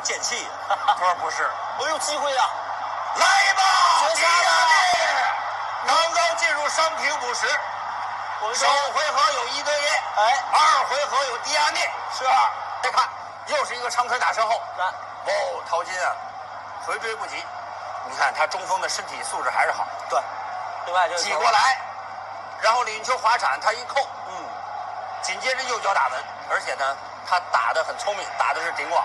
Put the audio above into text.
剑气。不说不是。我有机会啊。来吧绝杀了刚刚进入伤停补时首回合有一对一哎。二回合有迪亚涅是啊。再看又是一个长腿打身后。哦陶金啊回追不及。你看他中锋的身体素质还是好。对。另外就是挤过来然后李云秋滑铲他一扣。嗯。紧接着右脚打门而且呢他打的很聪明打的是顶网。